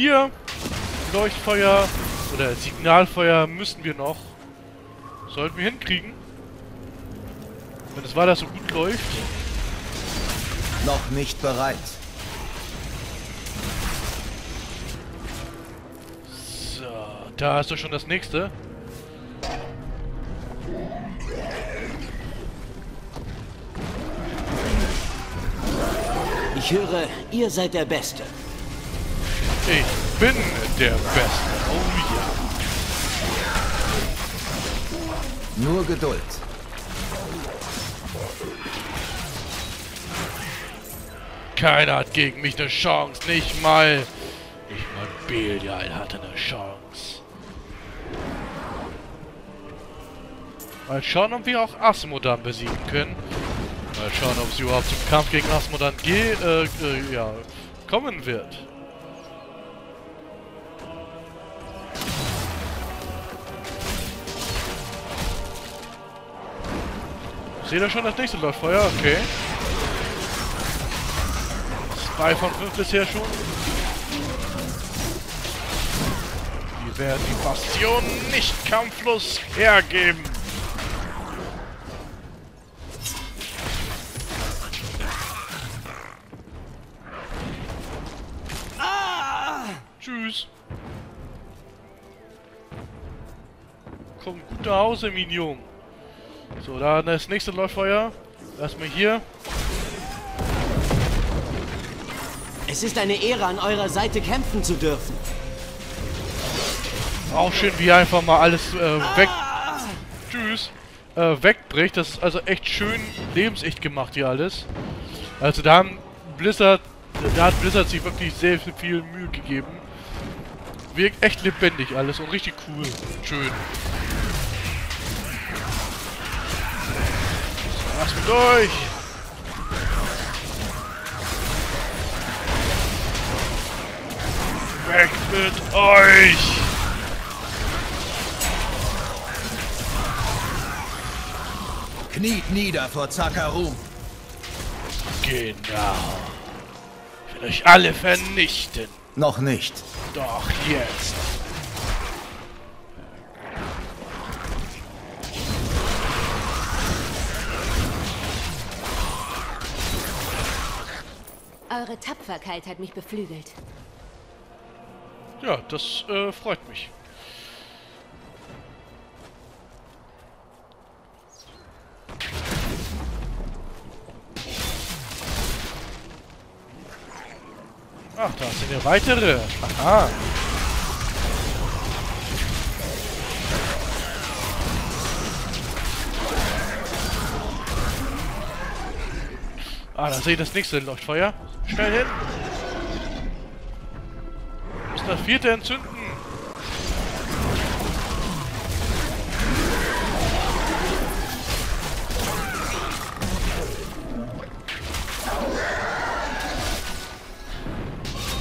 vier Leuchtfeuer oder Signalfeuer müssen wir noch. Sollten wir hinkriegen. Wenn es weiter so gut läuft. Noch nicht bereit. So, da ist doch schon das nächste. Ich höre, ihr seid der Beste. Ich bin der Beste. Oh ja. Nur Geduld. Keiner hat gegen mich eine Chance. Nicht mal. Nicht mal Belial hatte eine Chance. Mal schauen, ob wir auch Asmodan besiegen können. Mal schauen, ob es überhaupt zum Kampf gegen Asmodan ge äh, äh, ja, kommen wird. Seht ihr schon das nächste Leuchtfeuer? Okay. Zwei von fünf bisher schon. Die werden die Bastion nicht kampflos hergeben. Tschüss. Komm gut nach Hause, Minion. So, dann das nächste Leuchtfeuer. Erstmal hier. Es ist eine Ehre, an eurer Seite kämpfen zu dürfen. Auch schön, wie einfach mal alles äh, weg... Tschüss. Äh, wegbricht. Das ist also echt schön lebensecht gemacht hier alles. Also da haben Blizzard... Da hat Blizzard sich wirklich sehr viel Mühe gegeben. Wirkt echt lebendig alles und richtig cool. Schön. Was mit euch? Weg mit euch! Kniet nieder vor Zakarum. Genau. Ich will euch alle vernichten. Noch nicht. Doch jetzt. Eure Tapferkeit hat mich beflügelt. Ja, das äh, freut mich. Ach, da sind ja weitere. Aha. Ah, da sehe ich das nächste Leuchtfeuer. Schnell hin. Muss das vierte entzünden.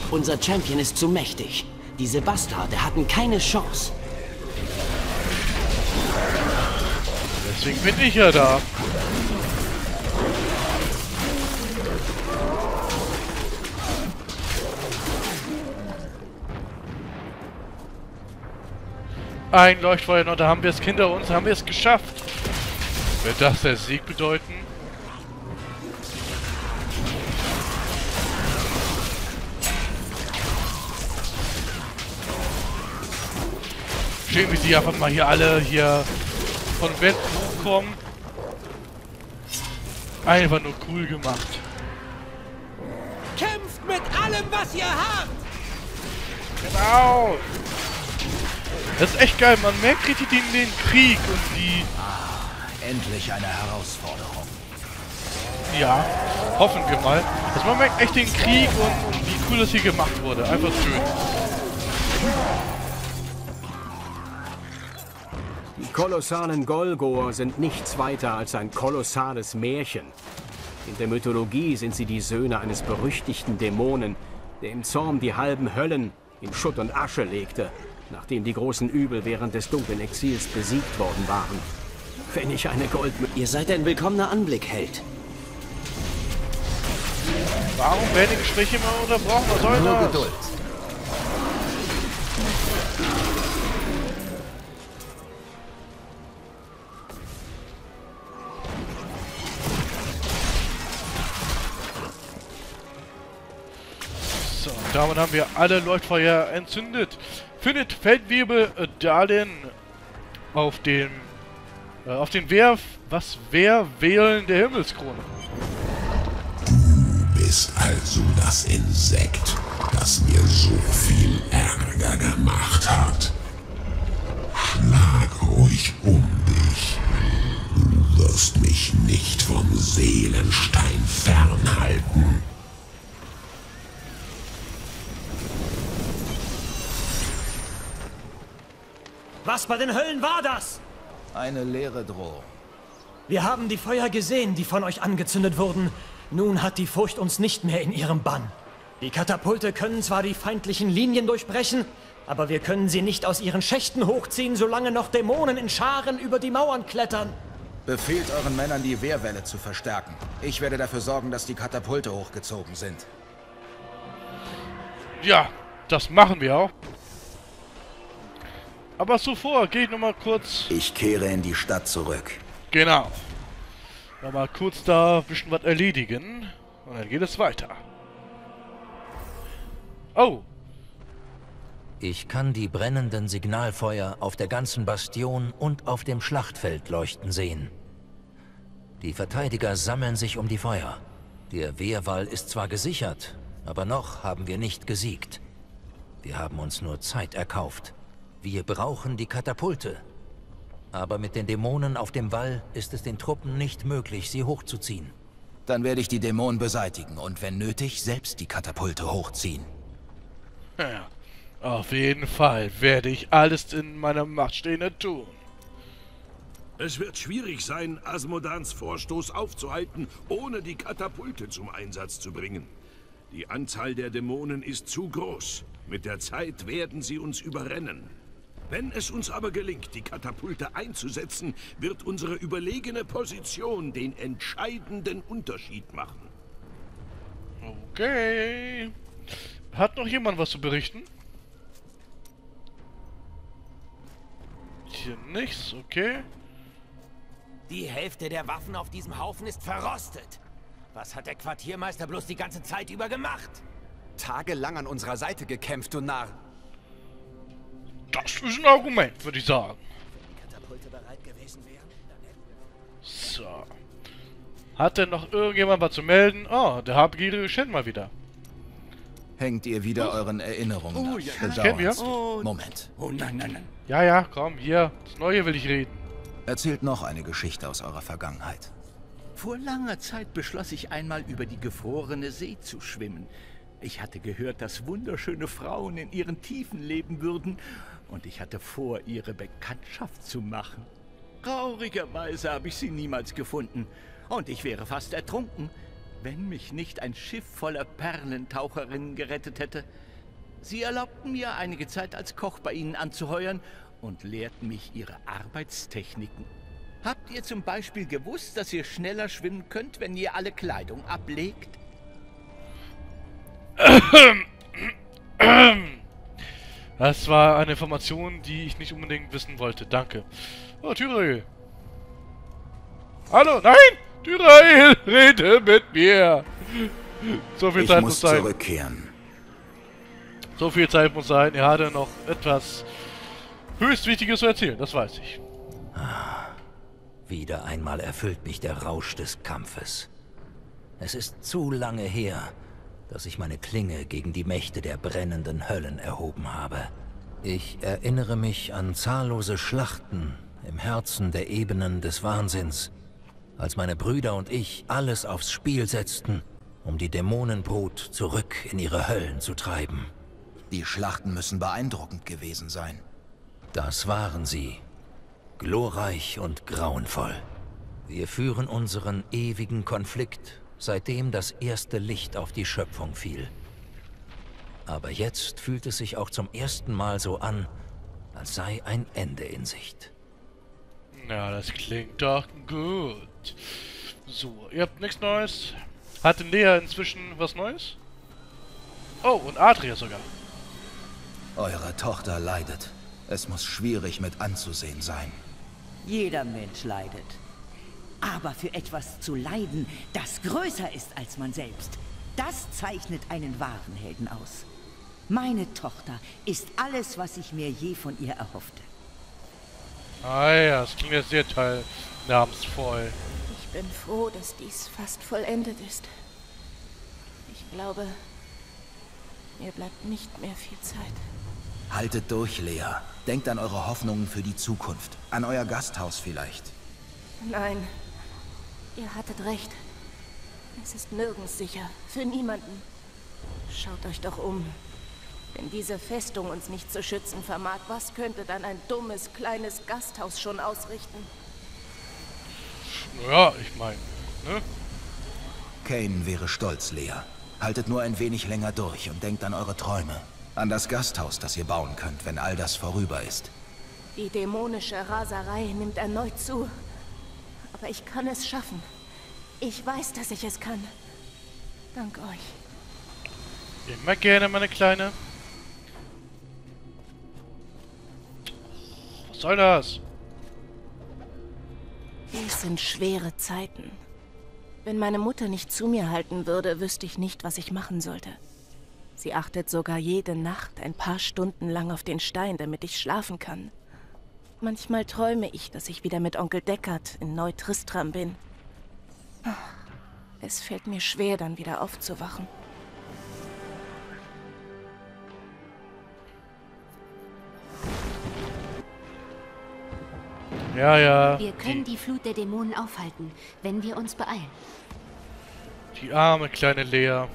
Unser Champion ist zu mächtig. Diese Bastarde hatten keine Chance. Deswegen bin ich ja da. Ein Leuchtfeuer noch, da haben wir es hinter uns, haben wir es geschafft. Wird das der Sieg bedeuten? Schön, wie sie einfach mal hier alle hier von Wänden hochkommen. Einfach nur cool gemacht. Kämpft mit allem, was ihr habt! Genau! Das ist echt geil, man merkt richtig den, den Krieg und die... Endlich eine Herausforderung. Ja, hoffen wir mal. Also man merkt echt den Krieg und, und wie cool das hier gemacht wurde. Einfach schön. Die kolossalen Golgor sind nichts weiter als ein kolossales Märchen. In der Mythologie sind sie die Söhne eines berüchtigten Dämonen, der im Zorn die halben Höllen in Schutt und Asche legte, nachdem die großen Übel während des dunklen Exils besiegt worden waren. Wenn ich eine Goldmünze... Ihr seid ein willkommener Anblick, Held. Warum werden die Striche immer unterbrochen? Was soll Nur das? Geduld. So, damit haben wir alle Leuchtfeuer entzündet. Findet Feldwebel äh, auf dem äh, auf den Wer was wer wählen der Himmelskrone. bist also das Insekt, das mir so viel Ärger gemacht hat. Schlag ruhig um dich. Du wirst mich nicht vom Seelenstein fernhalten. Was bei den Höllen war das? Eine leere Drohung. Wir haben die Feuer gesehen, die von euch angezündet wurden. Nun hat die Furcht uns nicht mehr in ihrem Bann. Die Katapulte können zwar die feindlichen Linien durchbrechen, aber wir können sie nicht aus ihren Schächten hochziehen, solange noch Dämonen in Scharen über die Mauern klettern. Befehlt euren Männern, die Wehrwelle zu verstärken. Ich werde dafür sorgen, dass die Katapulte hochgezogen sind. Ja, das machen wir auch. Aber zuvor gehe ich nochmal kurz... Ich kehre in die Stadt zurück. Genau. Nochmal kurz da ein bisschen was erledigen. Und dann geht es weiter. Oh, Ich kann die brennenden Signalfeuer auf der ganzen Bastion und auf dem Schlachtfeld leuchten sehen. Die Verteidiger sammeln sich um die Feuer. Der Wehrwall ist zwar gesichert, aber noch haben wir nicht gesiegt. Wir haben uns nur Zeit erkauft. Wir brauchen die Katapulte. Aber mit den Dämonen auf dem Wall ist es den Truppen nicht möglich, sie hochzuziehen. Dann werde ich die Dämonen beseitigen und wenn nötig selbst die Katapulte hochziehen. ja. Auf jeden Fall werde ich alles in meiner Macht Stehende tun. Es wird schwierig sein, Asmodans Vorstoß aufzuhalten, ohne die Katapulte zum Einsatz zu bringen. Die Anzahl der Dämonen ist zu groß. Mit der Zeit werden sie uns überrennen. Wenn es uns aber gelingt, die Katapulte einzusetzen, wird unsere überlegene Position den entscheidenden Unterschied machen. Okay. Hat noch jemand was zu berichten? Hier nichts, okay. Die Hälfte der Waffen auf diesem Haufen ist verrostet. Was hat der Quartiermeister bloß die ganze Zeit über gemacht? Tagelang an unserer Seite gekämpft, du Narr. Das ist ein Argument, würde ich sagen. Katapulte bereit gewesen wären, dann hätten wir... So. Hat denn noch irgendjemand was zu melden? Oh, der habgierige Shen mal wieder. Hängt ihr wieder euren Erinnerungen Oh, nach? ja. Das kennen wir. Bedauernswert. Moment. Oh nein, nein, nein. Ja, ja, komm, hier. Das Neue will ich reden. Erzählt noch eine Geschichte aus eurer Vergangenheit. Vor langer Zeit beschloss ich einmal über die gefrorene See zu schwimmen. Ich hatte gehört, dass wunderschöne Frauen in ihren Tiefen leben würden und ich hatte vor, ihre Bekanntschaft zu machen. Traurigerweise habe ich sie niemals gefunden und ich wäre fast ertrunken, wenn mich nicht ein Schiff voller Perlentaucherinnen gerettet hätte. Sie erlaubten mir, einige Zeit als Koch bei ihnen anzuheuern und lehrten mich ihre Arbeitstechniken. Habt ihr zum Beispiel gewusst, dass ihr schneller schwimmen könnt, wenn ihr alle Kleidung ablegt? Das war eine Information, die ich nicht unbedingt wissen wollte. Danke. Oh, Tyrael. Hallo, nein! Tyrael, rede mit mir! So viel Ich Zeit muss muss sein. zurückkehren. So viel Zeit muss sein. Er hatte noch etwas höchst Wichtiges zu erzählen, das weiß ich. Wieder einmal erfüllt mich der Rausch des Kampfes. Es ist zu lange her, dass ich meine Klinge gegen die Mächte der brennenden Höllen erhoben habe. Ich erinnere mich an zahllose Schlachten im Herzen der Ebenen des Wahnsinns, als meine Brüder und ich alles aufs Spiel setzten, um die Dämonenbrut zurück in ihre Höllen zu treiben. Die Schlachten müssen beeindruckend gewesen sein. Das waren sie. Glorreich und grauenvoll. Wir führen unseren ewigen Konflikt, seitdem das erste Licht auf die Schöpfung fiel. Aber jetzt fühlt es sich auch zum ersten Mal so an, als sei ein Ende in Sicht. Ja, das klingt doch gut. So, ihr habt nichts Neues. Hatte Lea inzwischen was Neues? Oh, und Adria sogar. Eure Tochter leidet. Es muss schwierig mit anzusehen sein. Jeder Mensch leidet. Aber für etwas zu leiden, das größer ist als man selbst, das zeichnet einen wahren Helden aus. Meine Tochter ist alles, was ich mir je von ihr erhoffte. Ah ja, das klingt jetzt sehr teilnahmsvoll. Ich bin froh, dass dies fast vollendet ist. Ich glaube, mir bleibt nicht mehr viel Zeit. Haltet durch, Lea. Denkt an eure Hoffnungen für die Zukunft. An euer Gasthaus vielleicht. Nein, ihr hattet recht. Es ist nirgends sicher. Für niemanden. Schaut euch doch um. Wenn diese Festung uns nicht zu schützen vermag, was könnte dann ein dummes, kleines Gasthaus schon ausrichten? Ja, ich meine, ne? Kane wäre stolz, Lea. Haltet nur ein wenig länger durch und denkt an eure Träume. An das Gasthaus, das ihr bauen könnt, wenn all das vorüber ist. Die dämonische Raserei nimmt erneut zu. Aber ich kann es schaffen. Ich weiß, dass ich es kann. Dank euch. Immer gerne, meine Kleine. Was soll das? Dies sind schwere Zeiten. Wenn meine Mutter nicht zu mir halten würde, wüsste ich nicht, was ich machen sollte. Sie achtet sogar jede Nacht ein paar Stunden lang auf den Stein, damit ich schlafen kann. Manchmal träume ich, dass ich wieder mit Onkel Deckard in Neu-Tristram bin. Es fällt mir schwer, dann wieder aufzuwachen. Ja, ja. Wir können die, die Flut der Dämonen aufhalten, wenn wir uns beeilen. Die arme kleine Lea.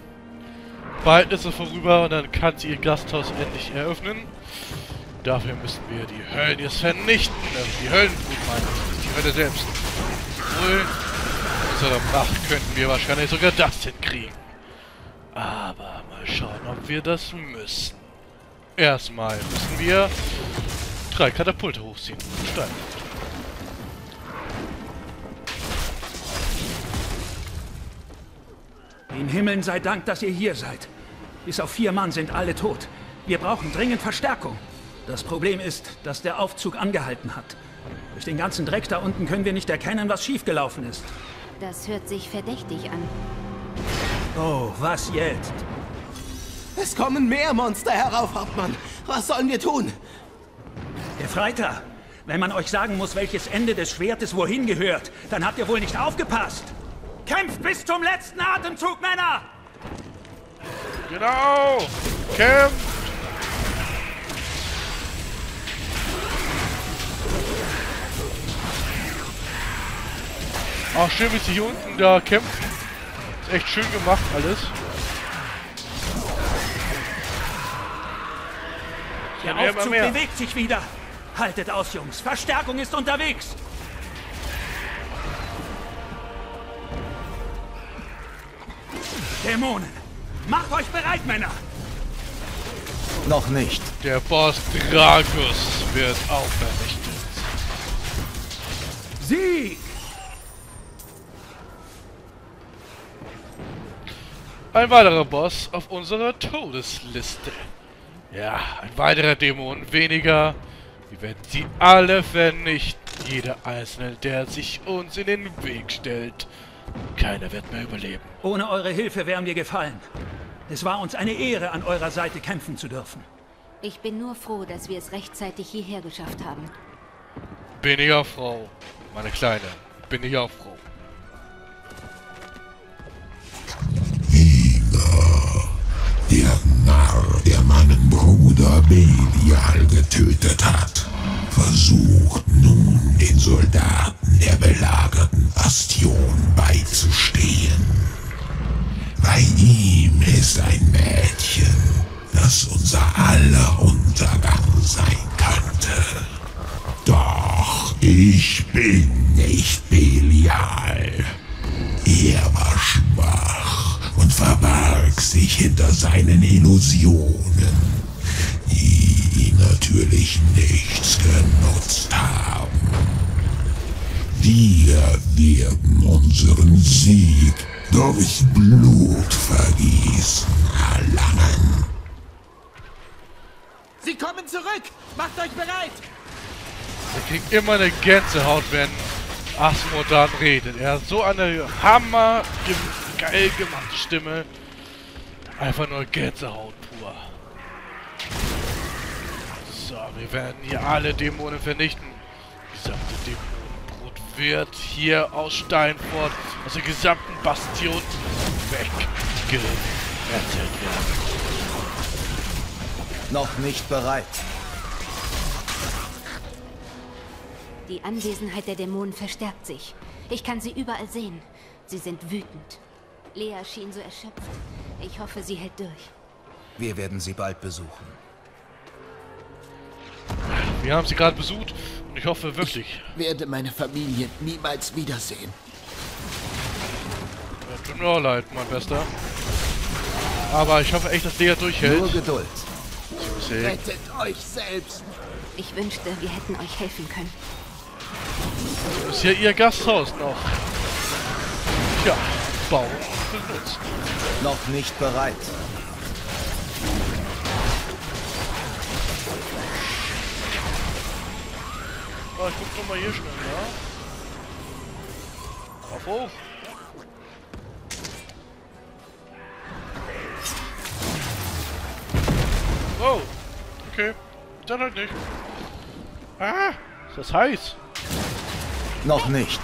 Bald ist es vorüber und dann kann sie ihr Gasthaus endlich eröffnen. Dafür müssen wir die Höllen jetzt vernichten. Also die Höllenflut meine ich, die Hölle selbst. Wohl, mit unserer Macht könnten wir wahrscheinlich sogar das hinkriegen. Aber mal schauen, ob wir das müssen. Erstmal müssen wir drei Katapulte hochziehen. Stein. Den Himmeln sei Dank, dass ihr hier seid. Bis auf vier Mann sind alle tot. Wir brauchen dringend Verstärkung. Das Problem ist, dass der Aufzug angehalten hat. Durch den ganzen Dreck da unten können wir nicht erkennen, was schiefgelaufen ist. Das hört sich verdächtig an. Oh, was jetzt? Es kommen mehr Monster herauf, Hauptmann. Was sollen wir tun? Der Freiter, wenn man euch sagen muss, welches Ende des Schwertes wohin gehört, dann habt ihr wohl nicht aufgepasst. Kämpft bis zum letzten Atemzug, Männer! Genau! Kämpft! Auch schön, wie sie hier unten da kämpfen. Ist echt schön gemacht alles. Der Aufzug bewegt sich wieder. Haltet aus, Jungs. Verstärkung ist unterwegs. Dämonen! Macht euch bereit, Männer! Noch nicht. Der Boss Dragus wird auch vernichtet. Sieg! Ein weiterer Boss auf unserer Todesliste. Ja, ein weiterer Dämon weniger. Wir werden sie alle vernichten. Jeder einzelne, der sich uns in den Weg stellt. Keiner wird mehr überleben. Ohne eure Hilfe wären wir gefallen. Es war uns eine Ehre, an eurer Seite kämpfen zu dürfen. Ich bin nur froh, dass wir es rechtzeitig hierher geschafft haben. Bin ich auch froh, meine Kleine. Bin ich auch froh. Der Narr, der meinen Bruder Belial getötet hat, versucht nun den Soldaten der belagerten Bastion beizustehen. Bei ihm ist ein Mädchen, das unser aller Untergang sein könnte. Doch ich bin nicht Belial. Er war schwach und verbarg sich hinter seinen Illusionen, die ihm natürlich nichts genutzt haben. Wir werden unseren Sieg durch Blutvergießen erlangen. Sie kommen zurück! Macht euch bereit! Er kriegt immer eine Gänsehaut, wenn Asmodan redet. Er hat so eine hammer geil gemachte Stimme. Einfach nur Gänsehaut pur. So, wir werden hier alle Dämonen vernichten. Die gesamte Dämonenbrut wird hier aus Steinfort, aus der gesamten Bastion weggerettet werden. Noch nicht bereit. Die Anwesenheit der Dämonen verstärkt sich. Ich kann sie überall sehen. Sie sind wütend. Lea schien so erschöpft. Ich hoffe, sie hält durch. Wir werden sie bald besuchen. Wir haben sie gerade besucht und ich hoffe wirklich. Ich werde meine Familie niemals wiedersehen. Ja, tut mir auch leid, mein Bester. Aber ich hoffe echt, dass Lea durchhält. Nur Geduld. Rettet euch selbst. Ich wünschte, wir hätten euch helfen können. Das ist ja ihr Gasthaus noch. Tja, bauen benutzt. Noch nicht bereit. Oh, ich guck noch mal hier schnell, ja? Auf hoch. Oh, okay. Dann halt nicht. Ah, ist das heiß? Noch nicht.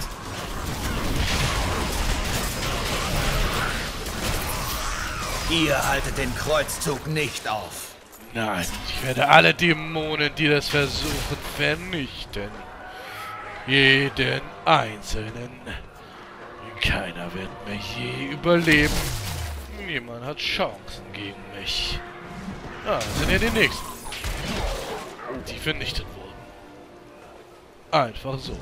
Ihr haltet den Kreuzzug nicht auf. Nein, ich werde alle Dämonen, die das versuchen, vernichten. Jeden einzelnen. Keiner wird mich je überleben. Niemand hat Chancen gegen mich. Ah, sind ja die nächsten. Die vernichtet wurden. Einfach so.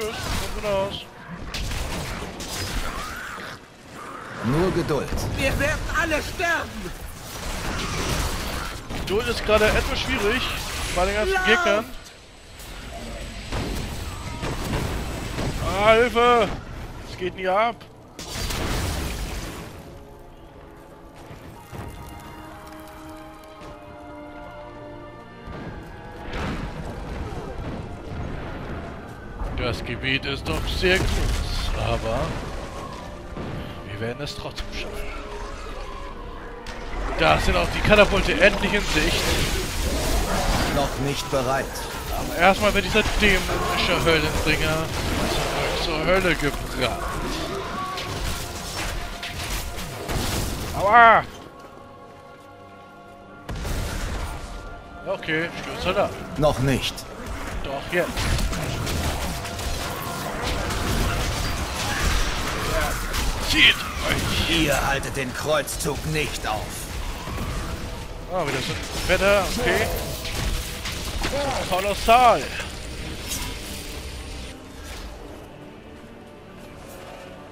Tschüss. Kommt raus. Nur Geduld. Wir werden alle sterben. Geduld ist gerade etwas schwierig bei den ganzen Gegnern. Ah, Hilfe! Es geht nie ab. Das Gebiet ist doch sehr groß, aber wir werden es trotzdem schaffen. Da sind auch die Katapulte endlich in Sicht. Noch nicht bereit. Aber erstmal wird dieser dämonische Höllenbringer zurück zur Hölle gebracht. Aua! Okay, stürzt er da. Noch nicht. Doch jetzt. Zieht euch! Ihr haltet den Kreuzzug nicht auf. Ah, wieder so Wetter, okay. Kolossal!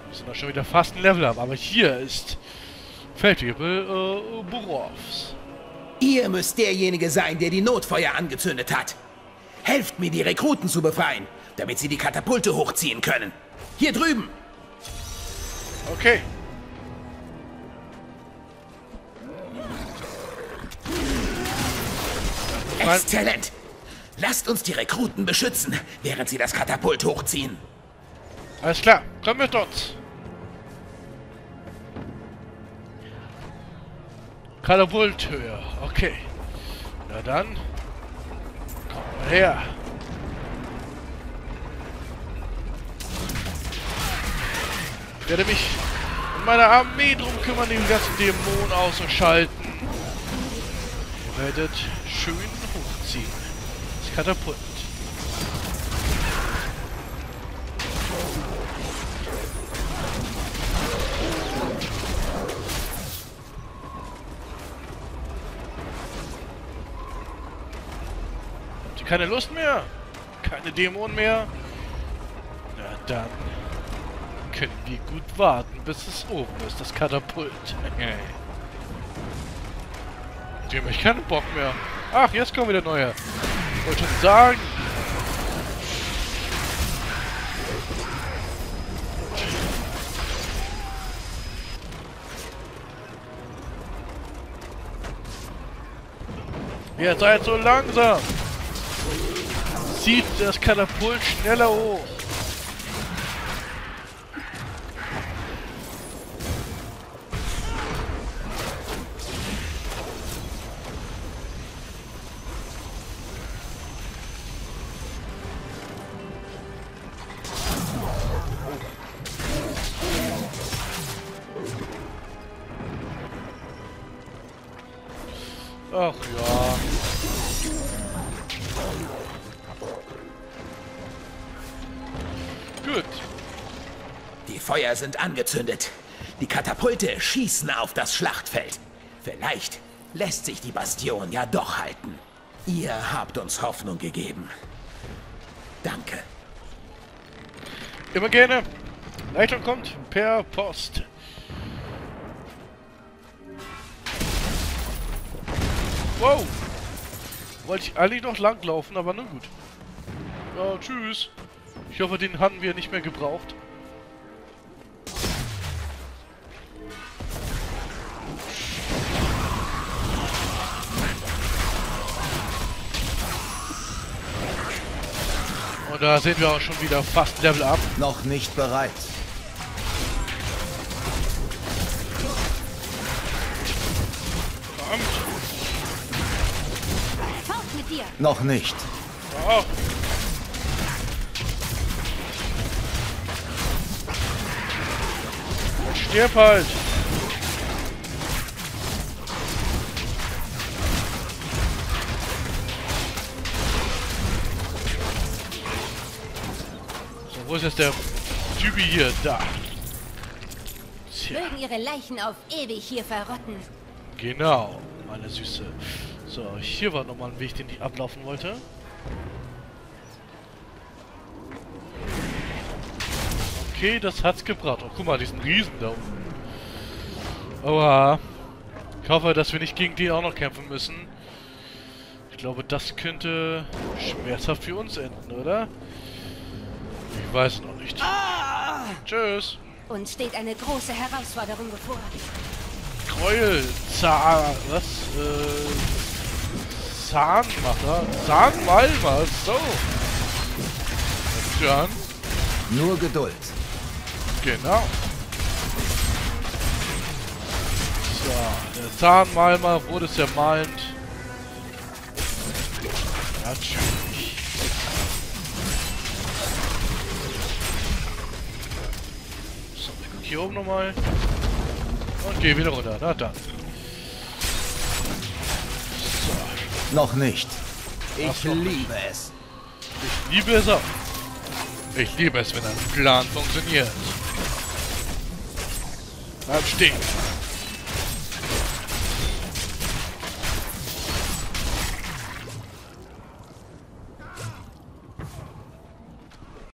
Wir sind doch schon wieder fast ein Level up, aber hier ist Feldwebel äh, Borovs. Ihr müsst derjenige sein, der die Notfeuer angezündet hat. Helft mir, die Rekruten zu befreien, damit sie die Katapulte hochziehen können. Hier drüben. Okay. Exzellent. Lasst uns die Rekruten beschützen, während sie das Katapult hochziehen. Alles klar, komm mit uns. Katapulthöhe, okay. Na dann, komm mal her. Werde mich in meiner Armee drum kümmern, die ganzen Dämonen auszuschalten. Ihr werdet schön hochziehen. Das Katapult. Habt ihr keine Lust mehr? Keine Dämonen mehr? Na dann können wir gut warten, bis es oben ist, das Katapult. Die haben echt keinen Bock mehr. Ach, jetzt kommen wieder neue. Wollte schon sagen. Ihr seid so langsam. Zieht das Katapult schneller hoch. Ach ja. Gut. Die Feuer sind angezündet. Die Katapulte schießen auf das Schlachtfeld. Vielleicht lässt sich die Bastion ja doch halten. Ihr habt uns Hoffnung gegeben. Danke. Immer gerne. Leitung kommt per Post. Wow. Wollte ich eigentlich noch langlaufen, aber nun gut. Ja, tschüss. Ich hoffe, den hatten wir nicht mehr gebraucht. Und da sind wir auch schon wieder fast Level up. Noch nicht bereit. Noch nicht. Oh. Stirb halt! So, wo ist jetzt der Typi hier? Da. Tja, Mögen ihre Leichen auf ewig hier verrotten. genau, meine Süße. So, hier war nochmal ein Weg, den ich ablaufen wollte. Okay, das hat's gebracht. Oh, guck mal, diesen Riesen da unten. Aber ich hoffe, dass wir nicht gegen den auch noch kämpfen müssen. Ich glaube, das könnte schmerzhaft für uns enden, oder? Ich weiß noch nicht. Tschüss. Uns steht eine große Herausforderung bevor. Gräuel, Zahn, was? Äh, Zahnmacher? Zahnmalmer, so. Dann, Nur Geduld. genau. So, der Zahnmalmer wurde zermalmt. Natürlich. So, ich guck hier oben nochmal. Und gehe wieder runter. Na dann. Noch nicht. Ich liebe es. Ich liebe es auch. Ich liebe es, wenn ein Plan funktioniert. Bleib stehen.